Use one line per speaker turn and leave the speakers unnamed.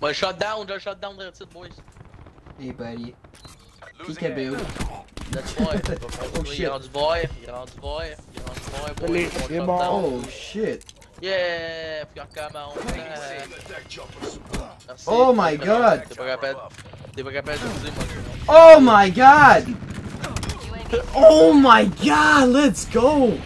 But shut down, just shut down that's it, boys.
Hey, buddy.
Losing
Peekaboo.
That's boy.
Oh, shit.
Yard's boy. Yard's boy. Yard's boy. boy.
Yeah,
Oh, shit.
Yeah, on. Oh,
oh my god. Oh my god! Oh my god, let's go!